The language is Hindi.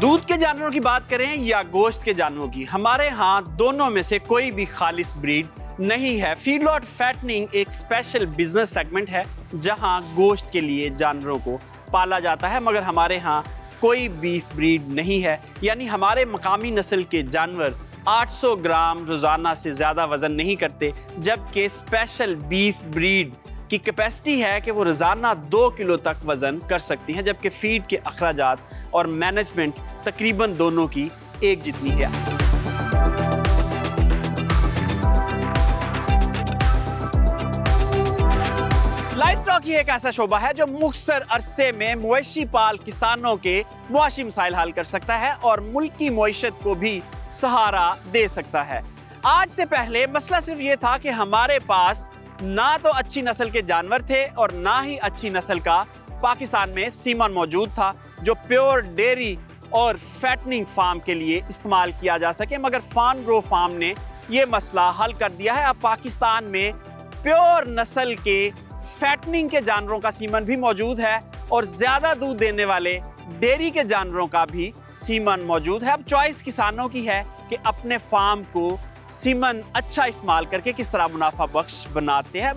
जानवरों की बात करें या गोश्त के जानवरों की, हमारे यहाँ दोनों में से कोई भी खालिश ब्रीड नहीं है। फीडलॉट फैटनिंग एक स्पेशल बिज़नेस सेगमेंट है, जहाँ गोश्त के लिए जानवरों को पाला जाता है, मगर हमारे यहाँ कोई बीफ ब्रीड नहीं है। यानी हमारे मकामी नस्ल के जानवर 800 ग्राम रोज़ाना से ज़्यादा वज़न नहीं करते, जबकि स्पेशल बीफ ब्रीड की कैपेसिटी है कि वो रोज़ाना दो किलो तक वज़न कर सकती हैं, जबकि फ़ीड के अखराज और मैनेजमेंट तकरीबन दोनों की एक जितनी है। लाइफ स्टॉक ही एक ऐसा शोबा है जो मुख्तर अरसे में मवेशी पाल किसानों के मुआशी मसाइल हल कर सकता है और मुल्क की मीशत को भी सहारा दे सकता है। आज से पहले मसला सिर्फ़ ये था कि हमारे पास ना तो अच्छी नस्ल के जानवर थे और ना ही अच्छी नस्ल का पाकिस्तान में सीमन मौजूद था, जो प्योर डेयरी और फैटनिंग फार्म के लिए इस्तेमाल किया जा सके। मगर फार्म ग्रो फार्म ने ये मसला हल कर दिया है। अब पाकिस्तान में प्योर नस्ल के फैटनिंग के जानवरों का सीमन भी मौजूद है और ज़्यादा दूध देने वाले डेयरी के जानवरों का भी सीमन मौजूद है। अब चॉइस किसानों की है कि अपने फार्म को सीमन अच्छा इस्तेमाल करके किस तरह मुनाफा बख्श बनाते हैं।